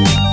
you